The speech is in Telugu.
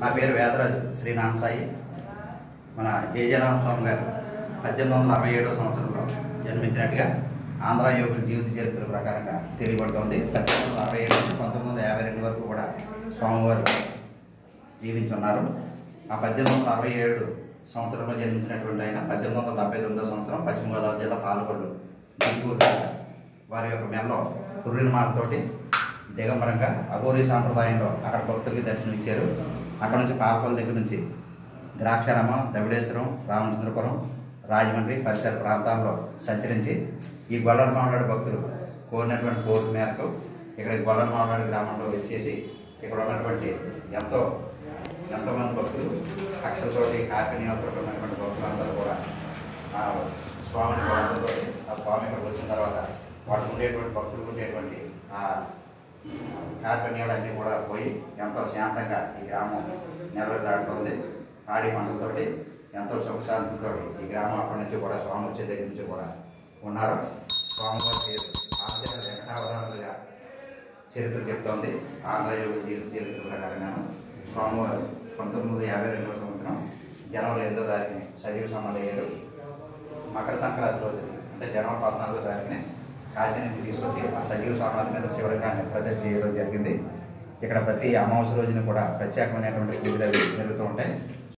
నా పేరు వేదరాజు శ్రీ నాన్నసాయి మన జయజరామ స్వామి గారు పద్దెనిమిది వందల అరవై ఏడవ సంవత్సరంలో జన్మించినట్టుగా ఆంధ్ర యువకుల జీవిత చరిత్ర ప్రకారంగా తెలియబడుతోంది. పద్దెనిమిది వందల అరవై ఏడు నుంచి పంతొమ్మిది వందల యాభై రెండు వరకు కూడా స్వామివారు జీవించున్నారు. ఆ పద్దెనిమిది వందల అరవై ఏడు సంవత్సరంలో జన్మించినటువంటి ఆయన పద్దెనిమిది వందల డెబ్బై తొమ్మిదో సంవత్సరం పశ్చిమ గోదావరి జిల్లా పాలకొల్లు దిగురు వారి యొక్క మెల్లో పుర్రినమాలతోటి దిగంబరంగా అఘోరీ సాంప్రదాయంలో అక్కడ భక్తులకి దర్శనం ఇచ్చారు అక్కడ నుంచి పాలకొల్లు దగ్గర నుంచి ద్రాక్షారామ ధవళేశ్వరం రామచంద్రపురం రాజమండ్రి పరిసర ప్రాంతాల్లో సంచరించి ఈ గొల్లల మాట్లాడు భక్తులు కోరినటువంటి కోరిక మేరకు ఇక్కడ గొల్లల మాట్లాడు గ్రామంలో వచ్చేసి ఇక్కడ ఉన్నటువంటి ఎంతో ఎంతోమంది భక్తులు అక్షరతోటి కార్పణ్యంతో ఉన్నటువంటి భక్తులందరూ కూడా ఆ స్వామిని ఆ స్వామి ఇక్కడికి వచ్చిన తర్వాత వాళ్ళకు ఉండేటువంటి భక్తులకు ఉండేటువంటి ఆ కార్పణ్యాలన్నీ కూడా పోయి ఎంతో శాంతంగా ఈ గ్రామం నిలబెట్టాడుతోంది పాడి పంటలతోటి ఎంతో సుఖశాంతితో ఈ గ్రామం అప్పటి నుంచి కూడా స్వామి వచ్చే దగ్గర నుంచి కూడా ఉన్నారు. స్వామి ఆంధ్ర వెంకటావధానులుగా చరిత్ర చెప్తోంది. ఆంధ్ర యోగ జీవిత చరిత్ర ప్రకారంగాను స్వామివారు పంతొమ్మిది వందల యాభై రెండవ సంవత్సరం జనవరి ఎనిమిదో తారీఖుని సజీవ సమాధయ్యారు మకర సంక్రాంతి రోజు అంటే జనవరి పద్నాలుగో తారీఖుని కాశీ నుంచి తీసుకొచ్చి ఆ సజీవ సమాధి మీద శివలింగాన్ని ప్రతిష్ఠ చేయడం జరిగింది. ఇక్కడ ప్రతి అమావాస్య రోజున కూడా ప్రత్యేకమైనటువంటి పూజలు అవి జరుగుతూ ఉంటాయి.